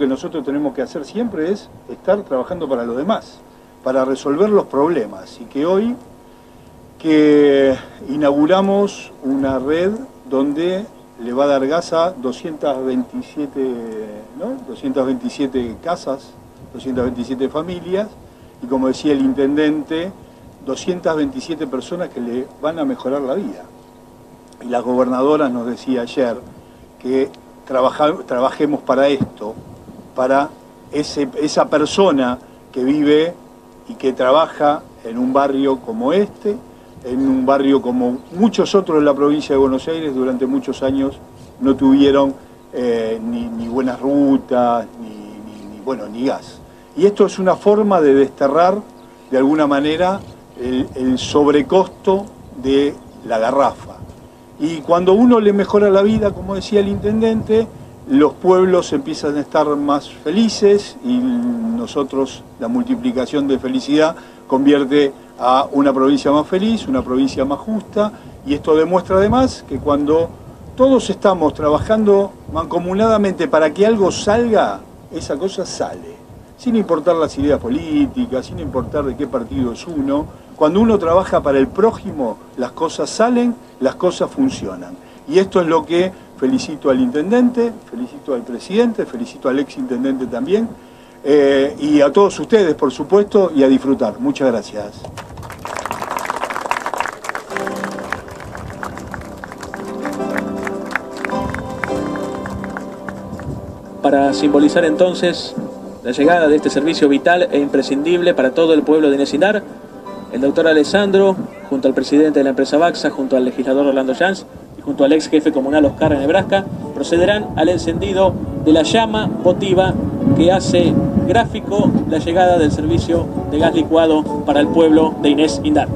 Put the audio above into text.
Que nosotros tenemos que hacer siempre es estar trabajando para los demás, para resolver los problemas y que hoy que inauguramos una red donde le va a dar gas a 227, ¿no? 227 casas, 227 familias y como decía el intendente, 227 personas que le van a mejorar la vida. Y la gobernadora nos decía ayer que trabajemos para esto, para esa persona que vive y que trabaja en un barrio como este, en un barrio como muchos otros en la provincia de Buenos Aires, durante muchos años no tuvieron eh, ni, buenas rutas, ni, bueno, ni gas. Y esto es una forma de desterrar, de alguna manera, el sobrecosto de la garrafa. Y cuando uno le mejora la vida, como decía el intendente, los pueblos empiezan a estar más felices y nosotros la multiplicación de felicidad convierte a una provincia más feliz, una provincia más justa y esto demuestra además que cuando todos estamos trabajando mancomunadamente para que algo salga, esa cosa sale, sin importar las ideas políticas, sin importar de qué partido es uno, cuando uno trabaja para el prójimo, las cosas salen, las cosas funcionan. Y esto es lo que felicito al intendente, felicito al presidente, felicito al ex intendente también, eh, y a todos ustedes, por supuesto, y a disfrutar. Muchas gracias. Para simbolizar entonces la llegada de este servicio vital e imprescindible para todo el pueblo de Nesinar, el doctor Alessandro, junto al presidente de la empresa Baxa, junto al legislador Orlando Jans, junto al ex jefe comunal Oscar Nebraska, procederán al encendido de la llama votiva que hace gráfico la llegada del servicio de gas licuado para el pueblo de Inés Indar.